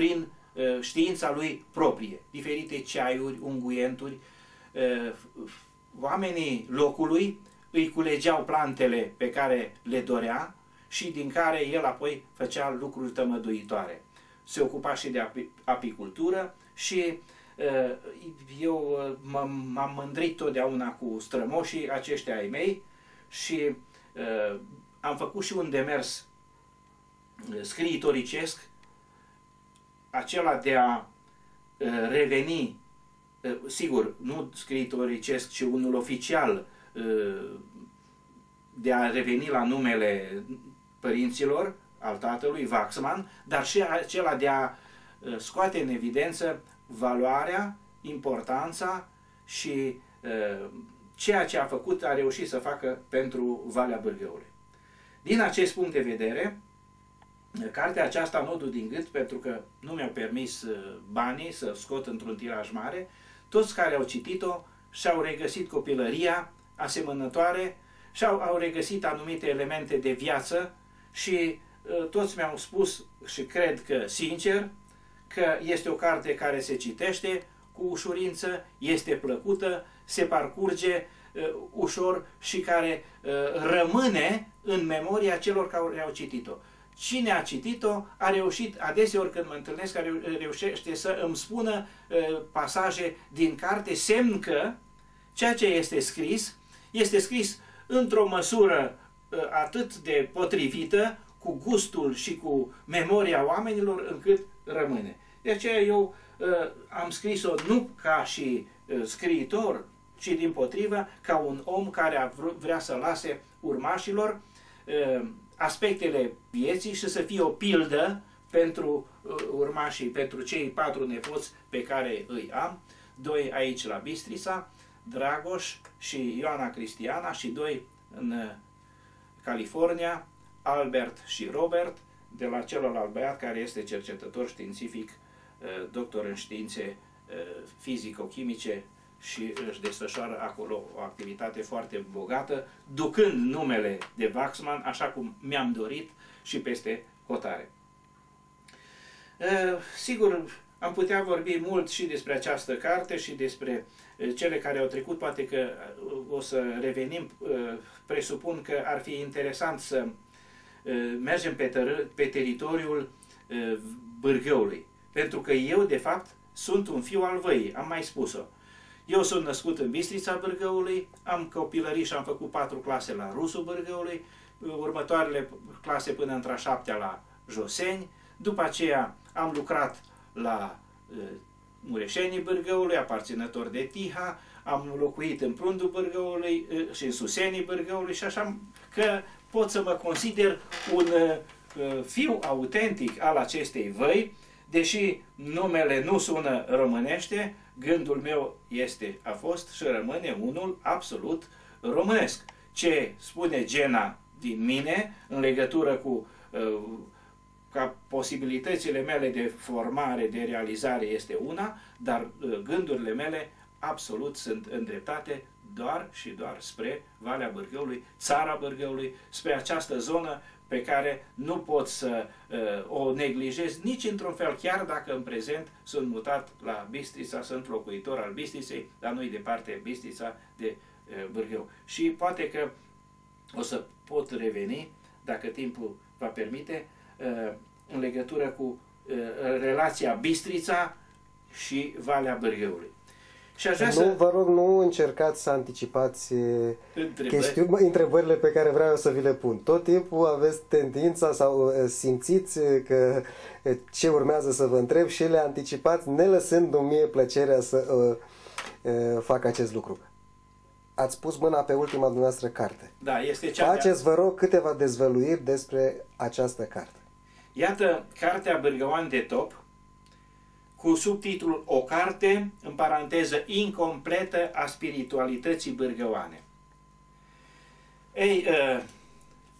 prin știința lui proprie, diferite ceaiuri, unguenturi. Oamenii locului îi culegeau plantele pe care le dorea și din care el apoi făcea lucruri tămăduitoare. Se ocupa și de apicultură și eu m-am mândrit totdeauna cu strămoșii aceștia ai mei și am făcut și un demers scriitoricesc, acela de a reveni, sigur, nu scriitoricesc, ci unul oficial, de a reveni la numele părinților, al tatălui, Vaxman, dar și acela de a scoate în evidență valoarea, importanța și ceea ce a făcut, a reușit să facă pentru Valea Bârgăului. Din acest punct de vedere, cartea aceasta, Nodul din gât, pentru că nu mi-au permis banii să scot într-un tiraj mare, toți care au citit-o și-au regăsit copilăria asemănătoare și-au au regăsit anumite elemente de viață și uh, toți mi-au spus și cred că sincer că este o carte care se citește cu ușurință, este plăcută, se parcurge uh, ușor și care uh, rămâne în memoria celor care au citit-o. Cine a citit-o a reușit, adeseori când mă întâlnesc, a reușește să îmi spună uh, pasaje din carte, semn că ceea ce este scris, este scris într-o măsură uh, atât de potrivită, cu gustul și cu memoria oamenilor, încât rămâne. De aceea eu uh, am scris-o nu ca și uh, scriitor, ci din potrivă ca un om care vrea să lase urmașilor uh, aspectele vieții și să fie o pildă pentru uh, urmașii, pentru cei patru nepoți pe care îi am, doi aici la Bistrița, Dragoș și Ioana Cristiana și doi în uh, California, Albert și Robert, de la celălalt băiat care este cercetător științific, uh, doctor în științe uh, fizico-chimice și își desfășoară acolo o activitate foarte bogată, ducând numele de Waxman așa cum mi-am dorit și peste hotare. Sigur, am putea vorbi mult și despre această carte și despre cele care au trecut, poate că o să revenim, presupun că ar fi interesant să mergem pe, pe teritoriul Bârgăului. Pentru că eu, de fapt, sunt un fiu al văii, am mai spus-o. Eu sunt născut în Bistrița Bârgăului, am copilărit și am făcut patru clase la Rusul Bârgăului, următoarele clase până într-a șaptea la Joseni, după aceea am lucrat la Mureșenii Bârgăului, aparținător de Tiha, am locuit în Prundul Bârgăului și în Susenii Bârgăului și așa că pot să mă consider un fiu autentic al acestei văi, deși numele nu sună românește, gândul meu este, a fost și rămâne unul absolut românesc. Ce spune Gena din mine în legătură cu uh, ca posibilitățile mele de formare, de realizare este una, dar uh, gândurile mele absolut sunt îndreptate doar și doar spre Valea Bârgăului, țara Bârgăului, spre această zonă pe care nu pot să uh, o neglijez nici într-un fel, chiar dacă în prezent sunt mutat la Bistrița, sunt locuitor al Bistriței, dar nu-i departe Bistrița de uh, Bârgău. Și poate că o să pot reveni, dacă timpul va permite, Uh, în legătură cu uh, relația Bistrița și Valea Bârgăului. Și aș vrea nu, să... vă rog, nu încercați să anticipați uh, Întrebări. chestiuni, întrebările pe care vreau să vi le pun. Tot timpul aveți tendința sau simțiți că ce urmează să vă întreb și le anticipați, ne lăsându-mi mie plăcerea să uh, uh, fac acest lucru. Ați pus mâna pe ultima dumneavoastră carte. Da, este cea Faceți, vă rog, câteva dezvăluiri despre această carte. Iată cartea Bârgăoan de top, cu subtitlul O carte, în paranteză, incompletă a spiritualității bârgăoane. Ei, uh,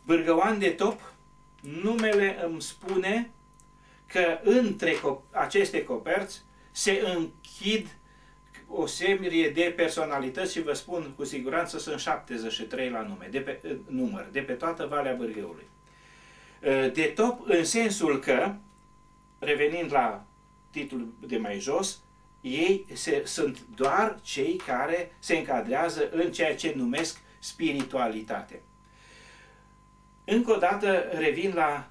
Bârgăoan de top, numele îmi spune că între aceste coperți se închid o serie de personalități și vă spun cu siguranță sunt 73 la nume, de pe, număr, de pe toată Valea Bârgăului. Uh, de top în sensul că, revenind la titlul de mai jos, ei se, sunt doar cei care se încadrează în ceea ce numesc spiritualitate. Încă o dată revin la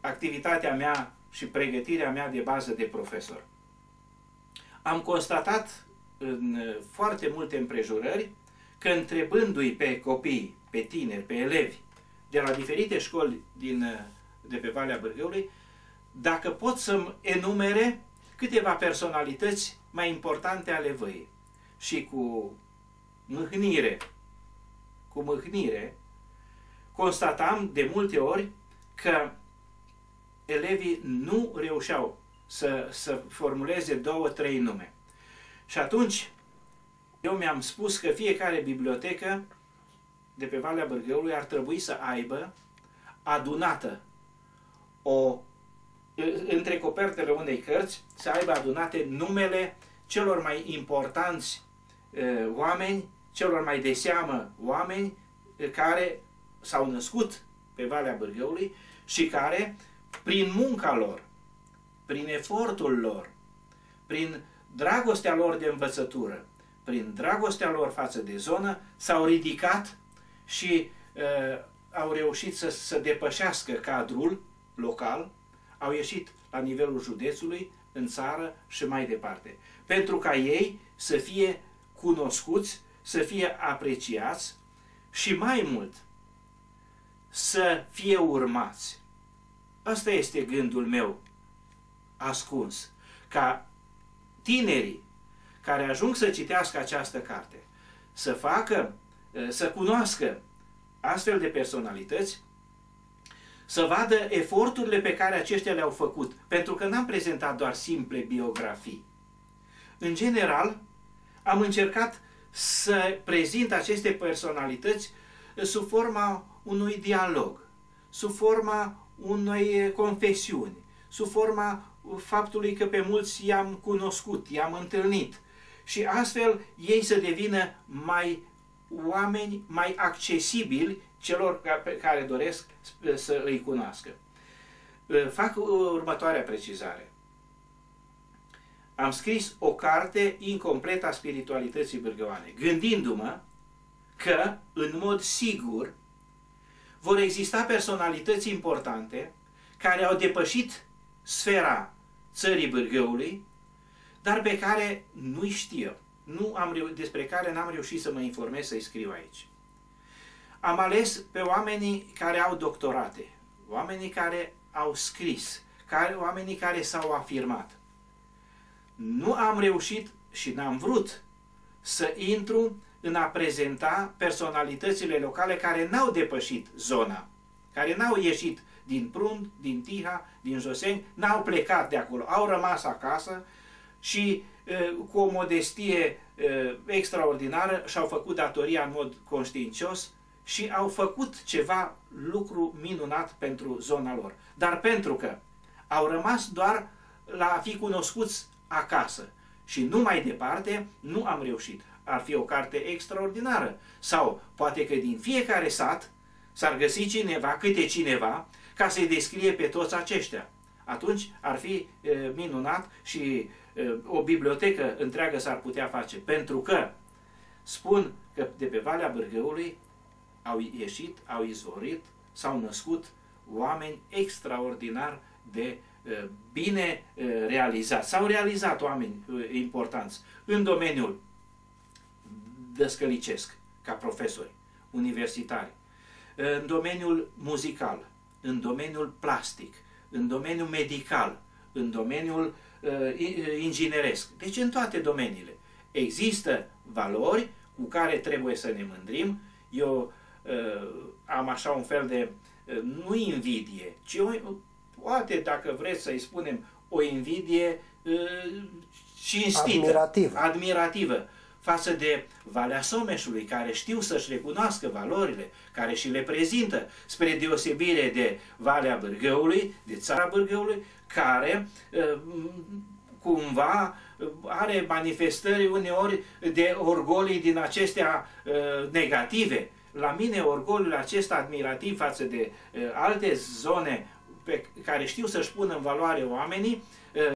activitatea mea și pregătirea mea de bază de profesor. Am constatat în foarte multe împrejurări că întrebându-i pe copii, pe tineri, pe elevi, de la diferite școli din, de pe Valea Bârgăului, dacă pot să-mi enumere câteva personalități mai importante ale văii. Și cu mâhnire, cu mâhnire, constatam de multe ori că elevii nu reușeau să, să formuleze două, trei nume. Și atunci eu mi-am spus că fiecare bibliotecă de pe Valea Bărgăului ar trebui să aibă adunată o între copertele unei cărți să aibă adunate numele celor mai importanți uh, oameni, celor mai de seamă oameni uh, care s-au născut pe Valea Bârgăului și care, prin munca lor, prin efortul lor, prin dragostea lor de învățătură, prin dragostea lor față de zonă, s-au ridicat și uh, au reușit să, să depășească cadrul local, au ieșit la nivelul județului, în țară și mai departe. Pentru ca ei să fie cunoscuți, să fie apreciați și mai mult, să fie urmați. Asta este gândul meu ascuns. Ca tinerii care ajung să citească această carte, să facă, să cunoască astfel de personalități, să vadă eforturile pe care aceștia le-au făcut, pentru că n-am prezentat doar simple biografii. În general, am încercat să prezint aceste personalități sub forma unui dialog, sub forma unei confesiuni, sub forma faptului că pe mulți i-am cunoscut, i-am întâlnit și astfel ei să devină mai oameni mai accesibili celor pe care doresc să îi cunoască. Fac următoarea precizare. Am scris o carte incompletă a spiritualității bârgăoane, gândindu-mă că, în mod sigur, vor exista personalități importante care au depășit sfera țării Bârgăului, dar pe care nu-i știu, nu am, despre care n-am reușit să mă informez să-i scriu aici. Am ales pe oamenii care au doctorate, oamenii care au scris, care, oamenii care s-au afirmat. Nu am reușit și n-am vrut să intru în a prezenta personalitățile locale care n-au depășit zona, care n-au ieșit din Prund, din Tiha, din Joseni, n-au plecat de acolo, au rămas acasă și cu o modestie extraordinară și-au făcut datoria în mod conștiincios și au făcut ceva lucru minunat pentru zona lor. Dar pentru că au rămas doar la a fi cunoscuți acasă și nu mai departe, nu am reușit. Ar fi o carte extraordinară. Sau poate că din fiecare sat s-ar găsi cineva, câte cineva, ca să-i descrie pe toți aceștia. Atunci ar fi e, minunat și e, o bibliotecă întreagă s-ar putea face. Pentru că spun că de pe Valea Bârgăului au ieșit, au izvorit, s-au născut oameni extraordinar de bine realizați. S-au realizat oameni importanți în domeniul dăscălicesc, ca profesori, universitari, în domeniul muzical, în domeniul plastic, în domeniul medical, în domeniul uh, ingineresc. Deci în toate domeniile. Există valori cu care trebuie să ne mândrim. Eu uh, am așa un fel de, uh, nu invidie, ci o, poate, dacă vreți să-i spunem, o invidie uh, cinstită, admirativă. admirativă față de Valea Someșului, care știu să-și recunoască valorile, care și le prezintă, spre deosebire de Valea Bârgăului, de țara Bârgăului, care uh, cumva are manifestări uneori de orgolii din acestea uh, negative. La mine orgoliul acesta admirativ față de uh, alte zone pe care știu să-și pună în valoare oamenii,